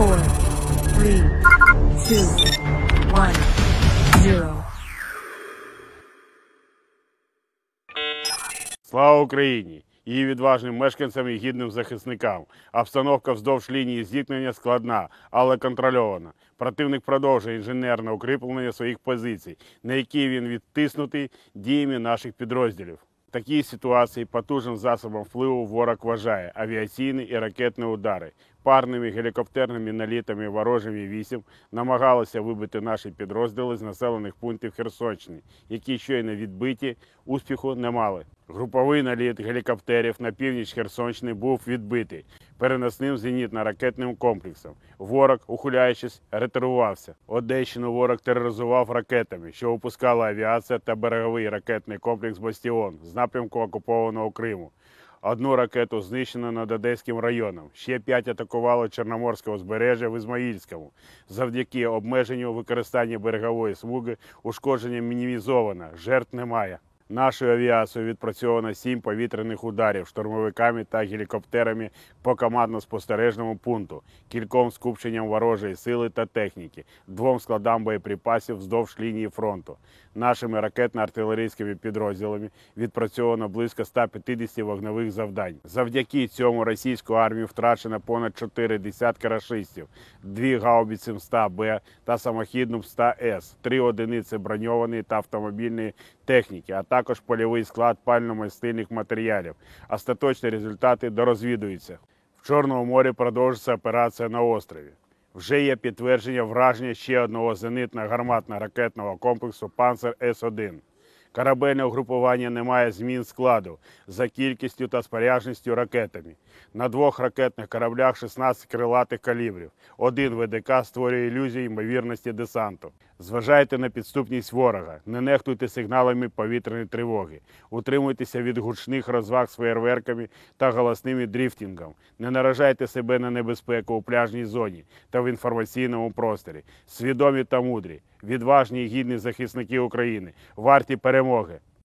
four, three, two, one, zero. Слава Україні! Її відважним мешканцям і гідним захисникам. Обстановка вздовж лінії зіткнення складна, але контрольована. Противник продовжує інженерне укріплення своїх позицій, на які він відтиснутий діями наших підрозділів. В такій ситуації потужним засобом впливу ворог вважає авіаційні і ракетні удари. Парними гелікоптерними налітами ворожими вісім намагалися вибити наші підрозділи з населених пунктів Херсонщини, які щойно відбиті, успіху не мали. Груповий наліт гелікоптерів на північ Херсонщини був відбитий переносним зенітно-ракетним комплексом. Ворог, ухиляючись, ретирувався. Одещину ворог тероризував ракетами, що випускала авіація та береговий ракетний комплекс Бастіон з напрямку окупованого Криму. Одну ракету знищено над Одеським районом. Ще п'ять атакувало Чорноморське узбережжя в Ізмаїльському. Завдяки обмеженню використання берегової смуги ушкодження мінімізовано, жертв немає. Нашою авіацією відпрацьовано сім повітряних ударів штурмовиками та гелікоптерами по командно-спостережному пункту, кільком скупченням ворожої сили та техніки, двом складам боєприпасів вздовж лінії фронту. Нашими ракетно-артилерійськими підрозділами відпрацьовано близько 150 вогневих завдань. Завдяки цьому російську армію втрачено понад 4 десятки рашистів, дві гаубиці МСТА-Б та самохідну МСТА-С, три одиниці броньованої та автомобільної техніки, а також польовий склад пально-мастильних матеріалів. Остаточні результати дорозвідуються. В Чорному морі продовжується операція на острові. Вже є підтвердження враження ще одного зенитно-гарматно-ракетного комплексу Панцер С-1. Корабельне угрупування не має змін складу за кількістю та спорядженістю ракетами. На двох ракетних кораблях 16 крилатих калібрів. Один ВДК створює ілюзію ймовірності десанту. Зважайте на підступність ворога, не нехтуйте сигналами повітряної тривоги, утримуйтеся від гучних розваг з фейерверками та голосними дріфтингом. Не наражайте себе на небезпеку у пляжній зоні та в інформаційному просторі. Свідомі та мудрі, відважні і гідні захисники України, варті перемоги.